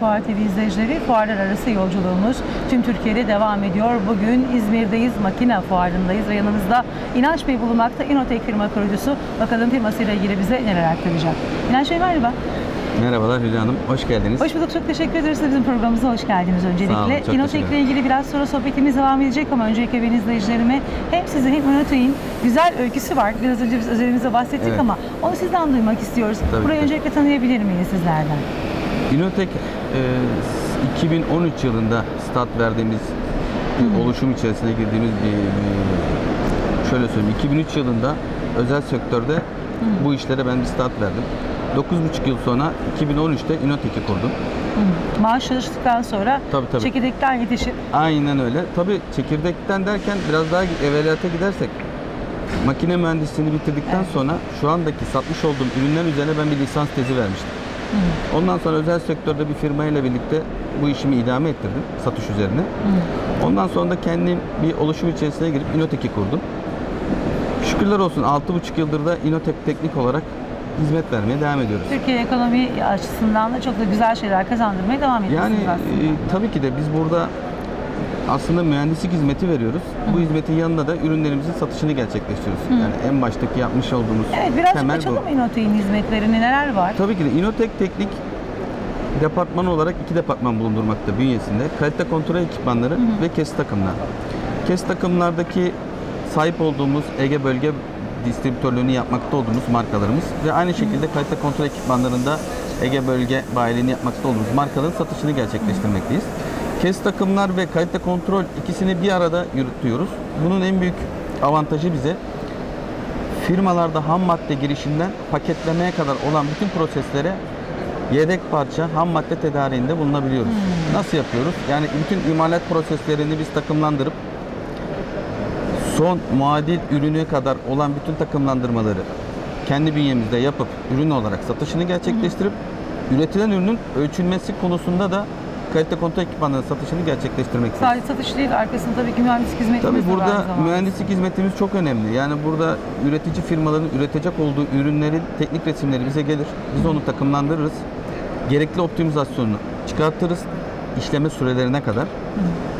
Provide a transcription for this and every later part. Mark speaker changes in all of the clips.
Speaker 1: Fuar TV izleyicileri. Fuarlar arası yolculuğumuz tüm Türkiye'de devam ediyor. Bugün İzmir'deyiz, makine fuarındayız ve yanımızda İnanç Bey bulunmakta. İnotek firma kurucusu. Bakalım firmasıyla ilgili bize neler aktaracak. İnanç Bey merhaba.
Speaker 2: Merhabalar Hülya Hanım, hoş geldiniz.
Speaker 1: Hoş bulduk. Çok teşekkür ederiz. Bizim programımıza hoş geldiniz öncelikle.
Speaker 2: Sağ olun, çok
Speaker 1: İnotek'le ilgili biraz sonra sohbetimiz devam edecek ama öncelikle ben izleyicilerime hem sizin hem Inotek'in güzel öyküsü var. Biraz önce biz özelimize bahsettik
Speaker 2: Evet.
Speaker 1: ama onu sizden duymak istiyoruz.
Speaker 2: Tabii
Speaker 1: Burayı
Speaker 2: ki.
Speaker 1: öncelikle tanıyabilir miyiz sizlerden?
Speaker 2: İnotek 2013 yılında start verdiğimiz bir oluşum içerisine girdiğimiz bir, bir- şöyle söyleyeyim 2003 yılında özel sektörde bu işlere ben bir start verdim. 9,5 yıl sonra 2013'te İnotek'i kurdum.
Speaker 1: Maaş çalıştıktan sonra
Speaker 2: Tabii, tabii.
Speaker 1: çekirdekten yetişip
Speaker 2: Aynen öyle. Tabii çekirdekten derken biraz daha evveliyata gidersek makine mühendisliğini bitirdikten sonra şu andaki satmış olduğum ürünler üzerine ben bir lisans tezi vermiştim. Ondan sonra özel sektörde bir firmayla birlikte bu işimi idame ettirdim satış üzerine. Ondan sonra da kendim bir oluşum içerisine girip İnotek'i kurdum. Şükürler olsun 6,5 yıldır da İnotek teknik olarak hizmet vermeye devam ediyoruz.
Speaker 1: Türkiye ekonomi açısından da çok da güzel şeyler kazandırmaya devam ediyorsunuz
Speaker 2: Yani
Speaker 1: aslında.
Speaker 2: e, tabii ki de biz burada aslında mühendislik hizmeti veriyoruz. Bu hizmetin yanında da ürünlerimizin satışını gerçekleştiriyoruz. Yani en baştaki yapmış olduğumuz
Speaker 1: evet birazcık
Speaker 2: temel bu.
Speaker 1: açalım İnotek'in hizmetlerini neler var?
Speaker 2: Tabii ki de İnotek Teknik departmanı olarak iki departman bulundurmakta bünyesinde. Kalite kontrol ekipmanları ve kes takımlar. Kes takımlardaki sahip olduğumuz Ege bölge distribütörlüğünü yapmakta olduğumuz markalarımız ve aynı şekilde kalite kontrol ekipmanlarında Ege bölge bayiliğini yapmakta olduğumuz markaların satışını gerçekleştirmekteyiz. Kes takımlar ve kalite kontrol ikisini bir arada yürütüyoruz. Bunun en büyük avantajı bize firmalarda ham madde girişinden paketlemeye kadar olan bütün proseslere yedek parça, ham madde tedariğinde bulunabiliyoruz. Nasıl yapıyoruz? Yani bütün imalat proseslerini biz takımlandırıp son muadil ürüne kadar olan bütün takımlandırmaları kendi bünyemizde yapıp ürün olarak satışını gerçekleştirip üretilen ürünün ölçülmesi konusunda da kalite kontrol ekipmanlarının satışını gerçekleştirmekteyiz.
Speaker 1: Sadece satış değil arkasında tabii ki mühendislik hizmetimiz
Speaker 2: Tabii burada mühendislik hizmetimiz çok önemli. Yani burada üretici firmaların üretecek olduğu ürünlerin teknik resimleri bize gelir. Biz onu takımlandırırız. Gerekli optimizasyonunu çıkartırız. işleme sürelerine kadar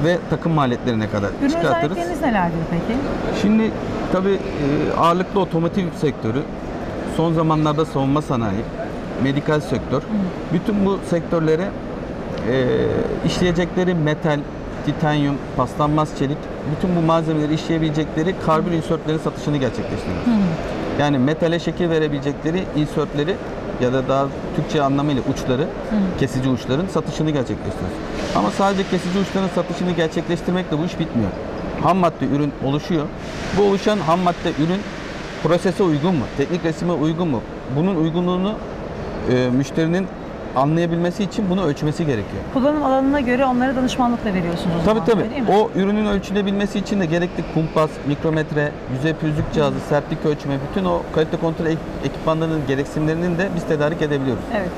Speaker 2: ve takım maliyetlerine kadar
Speaker 1: Ürün
Speaker 2: çıkartırız.
Speaker 1: özellikleriniz nelerdir peki?
Speaker 2: Şimdi tabii e, ağırlıklı otomotiv sektörü, son zamanlarda savunma sanayi, medikal sektör, bütün bu sektörlere e, işleyecekleri metal, titanyum, paslanmaz çelik, bütün bu malzemeleri işleyebilecekleri karbon insörtlerin satışını gerçekleştiriyoruz. Yani metale şekil verebilecekleri insörtleri ya da daha Türkçe anlamıyla uçları, kesici uçların satışını gerçekleştiriyoruz. Ama sadece kesici uçların satışını gerçekleştirmekle bu iş bitmiyor. Ham madde ürün oluşuyor. Bu oluşan ham madde ürün prosese uygun mu? Teknik resime uygun mu? Bunun uygunluğunu e, müşterinin anlayabilmesi için bunu ölçmesi gerekiyor.
Speaker 1: Kullanım alanına göre onlara danışmanlık da veriyorsunuz o
Speaker 2: Tabii
Speaker 1: zaman,
Speaker 2: tabii.
Speaker 1: öyle mi?
Speaker 2: O ürünün ölçülebilmesi için de gerekli kumpas, mikrometre, yüzey püzlük cihazı, sertlik ölçme, bütün o kalite kontrol ek- ekipmanlarının gereksinimlerinin de biz tedarik edebiliyoruz.
Speaker 1: Evet.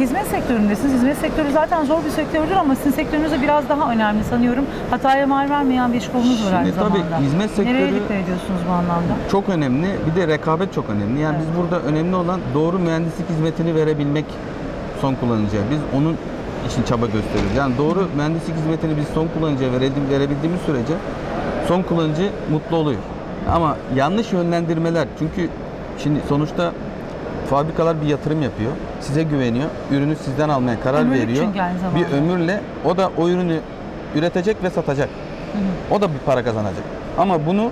Speaker 1: Hizmet sektöründesiniz. Hizmet sektörü zaten zor bir sektördür ama sizin sektörünüzde biraz daha önemli sanıyorum. Hataya mal vermeyen bir iş kolunuz var aynı
Speaker 2: Şimdi tabii
Speaker 1: zamanda.
Speaker 2: hizmet
Speaker 1: Nereye
Speaker 2: sektörü-
Speaker 1: dikkat ediyorsunuz bu anlamda?
Speaker 2: Çok önemli. Bir de rekabet çok önemli. Yani biz burada önemli olan doğru mühendislik hizmetini verebilmek son kullanıcıya. Biz onun için çaba gösteriyoruz. Yani doğru mühendislik hizmetini biz son kullanıcıya verebil- verebildiğimiz sürece son kullanıcı mutlu oluyor. Ama yanlış yönlendirmeler çünkü şimdi sonuçta fabrikalar bir yatırım yapıyor. Size güveniyor. Ürünü sizden almaya karar
Speaker 1: Ömürlük
Speaker 2: veriyor. Bir ömürle o da o ürünü üretecek ve satacak. O da bir para kazanacak. Ama bunu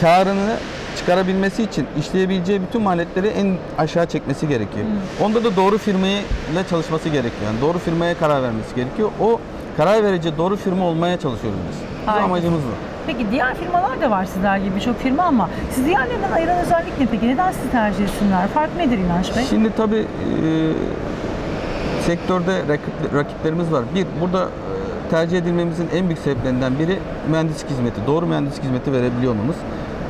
Speaker 2: karını çıkarabilmesi için işleyebileceği bütün maliyetleri en aşağı çekmesi gerekiyor. Onda da doğru firmayla çalışması gerekiyor. Yani doğru firmaya karar vermesi gerekiyor. O karar verici doğru firma olmaya çalışıyoruz biz. Bizim amacımız bu.
Speaker 1: Peki diğer firmalar da var sizler gibi birçok firma ama siz diğerlerinden ayıran özellik ne peki? Neden sizi tercih etsinler? Fark nedir İnanç Bey?
Speaker 2: Şimdi tabii e, sektörde rakip- rakiplerimiz var. Bir, burada e, tercih edilmemizin en büyük sebeplerinden biri mühendislik hizmeti. Doğru mühendislik hizmeti verebiliyor olmamız.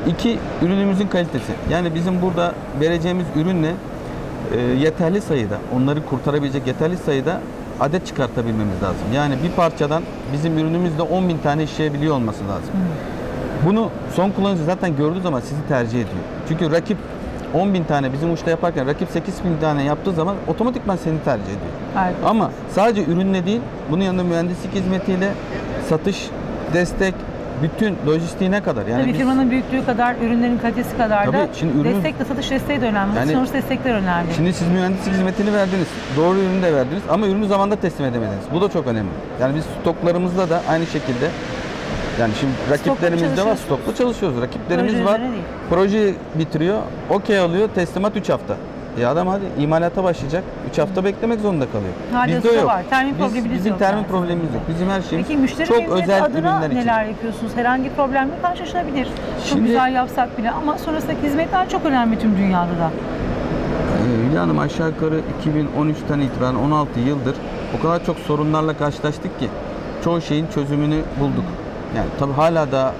Speaker 2: İki, ürünümüzün kalitesi. Yani bizim burada vereceğimiz ürünle e, yeterli sayıda, onları kurtarabilecek yeterli sayıda adet çıkartabilmemiz lazım. Yani bir parçadan bizim ürünümüzde 10 bin tane işleyebiliyor olması lazım. Bunu son kullanıcı zaten gördüğü zaman sizi tercih ediyor. Çünkü rakip 10 bin tane bizim uçta yaparken rakip 8 bin tane yaptığı zaman otomatikman seni tercih ediyor.
Speaker 1: Harika.
Speaker 2: Ama sadece ürünle değil, bunun yanında mühendislik hizmetiyle satış, destek, bütün lojistiğine kadar. Yani
Speaker 1: Tabii
Speaker 2: biz-
Speaker 1: firmanın büyüklüğü kadar, ürünlerin kalitesi kadar da
Speaker 2: şimdi ürün-
Speaker 1: destek de satış desteği de önemli.
Speaker 2: Yani-
Speaker 1: Sonuç destekler önemli.
Speaker 2: Şimdi siz mühendislik hizmetini verdiniz, doğru ürünü de verdiniz ama ürünü zamanda teslim edemediniz. Bu da çok önemli. Yani biz stoklarımızda da aynı şekilde yani şimdi rakiplerimiz de var, stoklu çalışıyoruz. Rakiplerimiz
Speaker 1: Proje
Speaker 2: var, projeyi bitiriyor, okey alıyor, teslimat 3 hafta. Ya adam hadi imalata başlayacak, 3 hafta beklemek zorunda kalıyor.
Speaker 1: Hala
Speaker 2: Bizde yok.
Speaker 1: var, termin
Speaker 2: Biz- Bizim
Speaker 1: yok
Speaker 2: termin
Speaker 1: yani.
Speaker 2: problemimiz yok. Bizim her şeyimiz
Speaker 1: Peki müşteri
Speaker 2: çok özel
Speaker 1: adına
Speaker 2: ürünler için.
Speaker 1: neler yapıyorsunuz? Herhangi bir problemle karşılaşılabilir. Çok
Speaker 2: Şimdi-
Speaker 1: güzel yapsak bile ama sonrasındaki hizmetler çok önemli tüm dünyada da.
Speaker 2: Ee, Hülya Hanım aşağı yukarı 2013'ten itibaren 16 yıldır o kadar çok sorunlarla karşılaştık ki çoğu şeyin çözümünü bulduk. Yani tabii hala da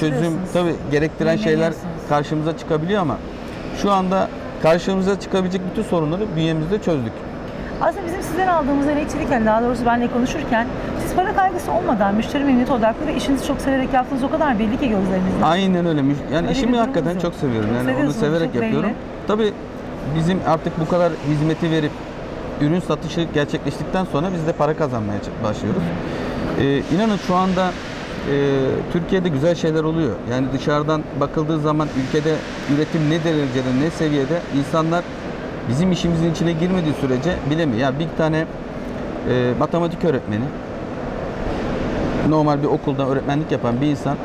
Speaker 2: çözüm tabii gerektiren şeyler karşımıza çıkabiliyor ama şu anda karşımıza çıkabilecek bütün sorunları bünyemizde çözdük.
Speaker 1: Aslında bizim sizden aldığımız elektrik, yani daha doğrusu benle konuşurken siz para kaygısı olmadan müşteri memnuniyeti odaklı ve işinizi çok severek yaptığınız o kadar belli ki gözlerinizden.
Speaker 2: Aynen öyle. Yani
Speaker 1: Öyle
Speaker 2: işimi hakikaten
Speaker 1: yok.
Speaker 2: çok seviyorum. Yani onu
Speaker 1: seviyorsunuz,
Speaker 2: severek
Speaker 1: çok belli.
Speaker 2: yapıyorum. Tabii bizim artık bu kadar hizmeti verip ürün satışı gerçekleştikten sonra biz de para kazanmaya başlıyoruz. Ee, inanın şu anda Türkiye'de güzel şeyler oluyor. Yani dışarıdan bakıldığı zaman ülkede üretim ne derecede, ne seviyede insanlar bizim işimizin içine girmediği sürece bilemiyor. Ya bir tane e, matematik öğretmeni normal bir okulda öğretmenlik yapan bir insan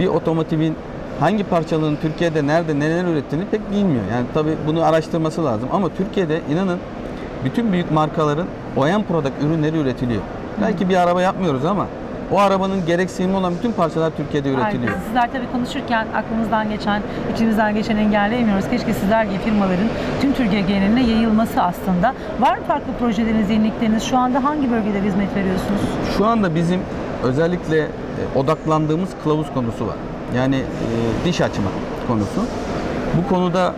Speaker 2: bir otomotivin hangi parçalarını Türkiye'de nerede neler ürettiğini pek bilmiyor. Yani tabii bunu araştırması lazım ama Türkiye'de inanın bütün büyük markaların OEM product ürünleri üretiliyor. Belki bir araba yapmıyoruz ama o arabanın gereksinimi olan bütün parçalar Türkiye'de üretiliyor.
Speaker 1: Harika. Sizler tabii konuşurken aklımızdan geçen, içimizden geçen engelleyemiyoruz. Keşke sizler gibi firmaların tüm Türkiye geneline yayılması aslında. Var mı farklı projeleriniz, yenilikleriniz? Şu anda hangi bölgelere hizmet veriyorsunuz?
Speaker 2: Şu anda bizim özellikle e, odaklandığımız kılavuz konusu var. Yani e, diş açma konusu. Bu konuda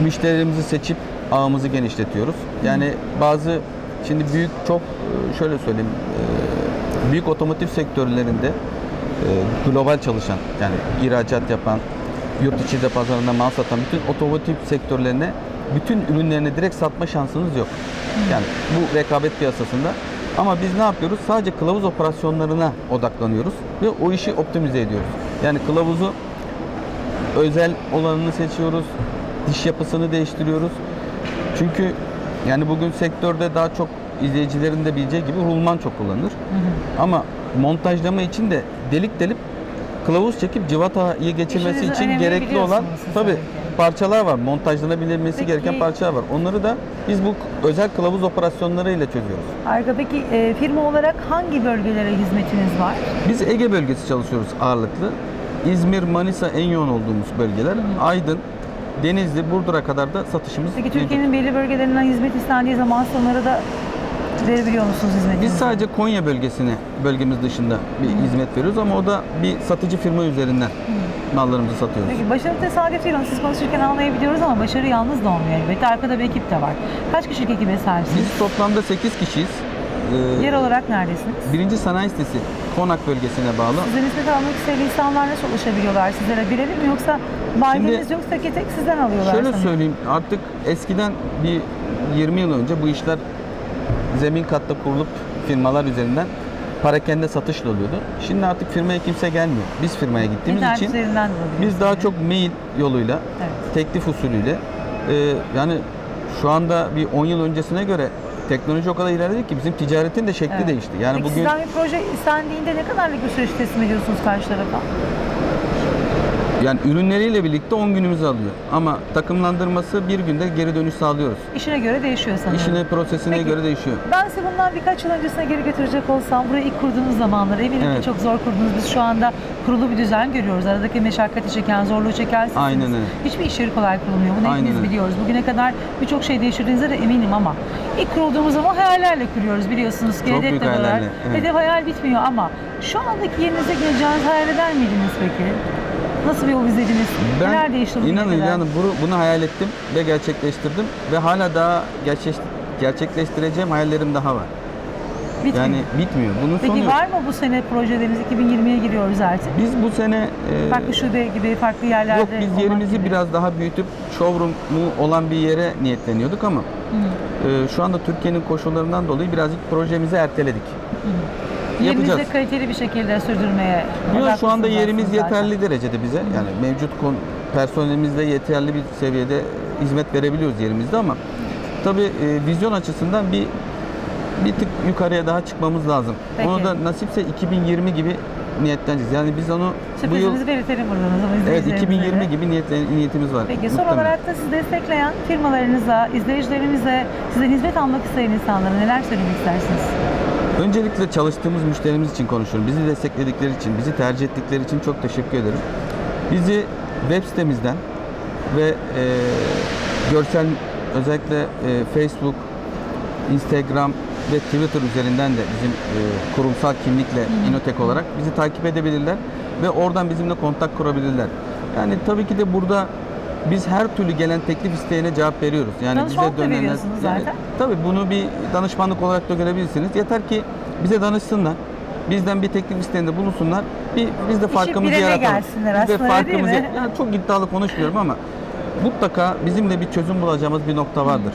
Speaker 2: müşterilerimizi seçip ağımızı genişletiyoruz. Yani bazı şimdi büyük çok e, şöyle söyleyeyim e, büyük otomotiv sektörlerinde e, global çalışan yani ihracat yapan yurt içi de pazarında mal satan bütün otomotiv sektörlerine bütün ürünlerini direkt satma şansınız yok. Yani bu rekabet piyasasında ama biz ne yapıyoruz? Sadece kılavuz operasyonlarına odaklanıyoruz ve o işi optimize ediyoruz. Yani kılavuzu özel olanını seçiyoruz. Diş yapısını değiştiriyoruz. Çünkü yani bugün sektörde daha çok izleyicilerin de bileceği gibi rulman çok kullanılır. Ama montajlama için de delik delip kılavuz çekip civatayı geçirmesi
Speaker 1: İşinizin
Speaker 2: için gerekli olan
Speaker 1: belki.
Speaker 2: parçalar var. Montajlanabilmesi
Speaker 1: Peki-
Speaker 2: gereken parçalar var. Onları da biz bu özel kılavuz operasyonlarıyla çözüyoruz.
Speaker 1: Harika. Peki e, firma olarak hangi bölgelere hizmetiniz var?
Speaker 2: Biz Ege bölgesi çalışıyoruz ağırlıklı. İzmir, Manisa en yoğun olduğumuz bölgeler. Aydın, Denizli, Burdur'a kadar da satışımız
Speaker 1: Peki. Türkiye'nin belli bölgelerinden hizmet istendiği zaman sonları da verebiliyor musunuz hizmetinizi?
Speaker 2: Biz sadece Konya bölgesine, bölgemiz dışında bir hizmet veriyoruz ama o da bir satıcı firma üzerinden mallarımızı satıyoruz.
Speaker 1: Peki başarı tesadüf değil. onu Siz konuşurken anlayabiliyoruz ama başarı yalnız da olmuyor elbette. Arkada bir ekip de var. Kaç kişilik ekibe sahipsiniz?
Speaker 2: Biz toplamda 8 kişiyiz. Ee,
Speaker 1: Yer olarak neredesiniz?
Speaker 2: birinci sanayi sitesi Konak bölgesine bağlı.
Speaker 1: Size nispet almak isteyen insanlar nasıl ulaşabiliyorlar sizlere? Birebir mi yoksa
Speaker 2: Şimdi-
Speaker 1: yoksa tek tek sizden alıyorlar
Speaker 2: Şöyle
Speaker 1: sanırım.
Speaker 2: söyleyeyim artık eskiden bir 20 yıl önce bu işler zemin katta kurulup firmalar üzerinden parakende satışla oluyordu. Şimdi artık firmaya kimse gelmiyor. Biz firmaya gittiğimiz
Speaker 1: İnternet
Speaker 2: için biz daha çok mail yoluyla,
Speaker 1: Evet.
Speaker 2: teklif usulüyle e, yani şu anda bir 10 yıl öncesine göre teknoloji o kadar ilerledi ki bizim ticaretin de şekli
Speaker 1: Evet.
Speaker 2: değişti. Yani
Speaker 1: Peki
Speaker 2: bugün
Speaker 1: sizden bir proje istendiğinde ne kadarlık bir süreç teslim ediyorsunuz karşı tarafa?
Speaker 2: Yani ürünleriyle birlikte 10 günümüzü alıyor. Ama takımlandırması bir günde geri dönüş sağlıyoruz.
Speaker 1: İşine göre değişiyor sanırım.
Speaker 2: İşine, prosesine
Speaker 1: Peki.
Speaker 2: göre değişiyor.
Speaker 1: Ben size bundan birkaç yıl öncesine geri götürecek olsam, burayı ilk kurduğunuz zamanları eminim
Speaker 2: Evet.
Speaker 1: ki çok zor kurdunuz. Biz şu anda kurulu bir düzen görüyoruz. Aradaki meşakkati çeken, zorluğu çeken sizsiniz.
Speaker 2: Aynen öyle.
Speaker 1: Hiçbir iş yeri kolay kurulmuyor. Bunu
Speaker 2: Aynen
Speaker 1: hepimiz biliyoruz. Bugüne kadar birçok şey değiştirdiğinize de eminim ama ilk kurulduğumuz zaman hayallerle kuruyoruz biliyorsunuz ki.
Speaker 2: Çok büyük hayallerle, evet.
Speaker 1: Hedef hayal bitmiyor ama şu andaki yerinize geleceğiniz hayal eder miydiniz peki? Nasıl bir yol izlediniz? Neler değişti
Speaker 2: inanın inanın bunu, bunu hayal ettim ve gerçekleştirdim ve hala daha gerçek, gerçekleştireceğim hayallerim daha var.
Speaker 1: Bitmiyor.
Speaker 2: Yani bitmiyor. Bunun sonu
Speaker 1: Peki
Speaker 2: yok.
Speaker 1: var mı bu sene projeleriniz? 2020'ye giriyoruz artık.
Speaker 2: Biz bu sene e,
Speaker 1: Farklı şube gibi farklı yerlerde
Speaker 2: yok biz yerimizi
Speaker 1: gibi.
Speaker 2: biraz daha büyütüp showroom'u olan bir yere niyetleniyorduk ama e, şu anda Türkiye'nin koşullarından dolayı birazcık projemizi erteledik.
Speaker 1: Yerinizi
Speaker 2: Yapacağız.
Speaker 1: kaliteli bir şekilde sürdürmeye
Speaker 2: Yok, şu anda yerimiz
Speaker 1: zaten.
Speaker 2: yeterli derecede bize. Yani mevcut kon- personelimizle yeterli bir seviyede hizmet verebiliyoruz yerimizde ama tabii e, vizyon açısından bir bir tık yukarıya daha çıkmamız lazım.
Speaker 1: Peki.
Speaker 2: Onu da nasipse 2020 gibi niyetleneceğiz. Yani biz onu bu yıl
Speaker 1: belirtelim buradan o zaman
Speaker 2: evet
Speaker 1: izleyicilerimize
Speaker 2: 2020
Speaker 1: de.
Speaker 2: gibi niyetle- niyetimiz var.
Speaker 1: Peki son olarak da sizi destekleyen firmalarınıza, izleyicilerimize, size hizmet almak isteyen insanlara neler söylemek istersiniz?
Speaker 2: Öncelikle çalıştığımız müşterimiz için konuşuyorum. Bizi destekledikleri için, bizi tercih ettikleri için çok teşekkür ederim. Bizi web sitemizden ve e, görsel özellikle e, Facebook, Instagram ve Twitter üzerinden de bizim e, kurumsal kimlikle Inotek olarak bizi takip edebilirler ve oradan bizimle kontak kurabilirler. Yani tabii ki de burada biz her türlü gelen teklif isteğine cevap veriyoruz. Yani
Speaker 1: da
Speaker 2: dönenler- yani
Speaker 1: zaten.
Speaker 2: Tabii bunu bir danışmanlık olarak da görebilirsiniz. Yeter ki bize danışsınlar. Bizden bir teklif isteğinde bulunsunlar. Bir, biz de farkımızı yaratalım. biz de farkımızı, yani çok iddialı konuşmuyorum ama mutlaka bizim de bir çözüm bulacağımız bir nokta vardır.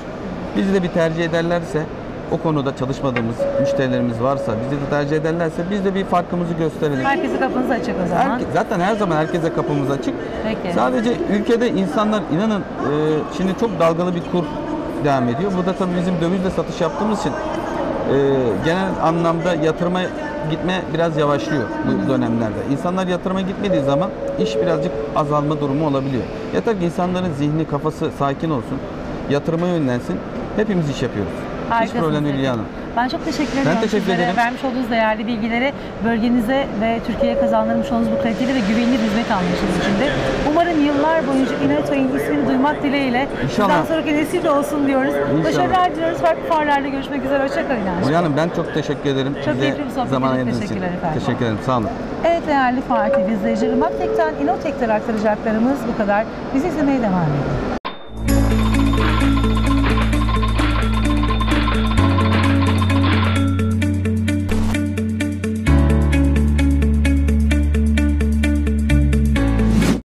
Speaker 2: Bizi de bir tercih ederlerse o konuda çalışmadığımız müşterilerimiz varsa, bizi de tercih ederlerse biz de bir farkımızı gösterelim.
Speaker 1: Herkese kapınız açık o zaman.
Speaker 2: Herke- zaten her zaman herkese kapımız açık.
Speaker 1: Peki.
Speaker 2: Sadece ülkede insanlar inanın e, şimdi çok dalgalı bir kur devam ediyor. Burada tabii bizim dövizle satış yaptığımız için e, genel anlamda yatırıma gitme biraz yavaşlıyor bu dönemlerde. İnsanlar yatırıma gitmediği zaman iş birazcık azalma durumu olabiliyor. Yeter ki insanların zihni, kafası sakin olsun. Yatırıma yönlensin. Hepimiz iş yapıyoruz. Hiç
Speaker 1: Harikasınız
Speaker 2: problem değil. Hanım.
Speaker 1: Ben çok teşekkür ediyorum
Speaker 2: teşekkür
Speaker 1: sizlere.
Speaker 2: ederim.
Speaker 1: Vermiş olduğunuz değerli bilgileri bölgenize ve Türkiye'ye kazandırmış olduğunuz bu kaliteli ve güvenilir hizmet anlayışınız için de. Umarım yıllar boyunca İnatoy'un ismini duymak dileğiyle
Speaker 2: İnşallah.
Speaker 1: sizden sonraki nesil de olsun diyoruz.
Speaker 2: İnşallah.
Speaker 1: Başarılar diliyoruz. Farklı fuarlarda görüşmek üzere. Hoşçakalın. İnanç.
Speaker 2: Hülya Hanım ben çok teşekkür ederim.
Speaker 1: Çok
Speaker 2: Bize
Speaker 1: keyifli bir sohbet
Speaker 2: zaman için.
Speaker 1: Teşekkürler efendim.
Speaker 2: Teşekkür ederim. Sağ olun.
Speaker 1: Evet değerli Fuar TV izleyicileri. Maktek'ten İnotek'ten aktaracaklarımız bu kadar. Bizi izlemeye devam edin.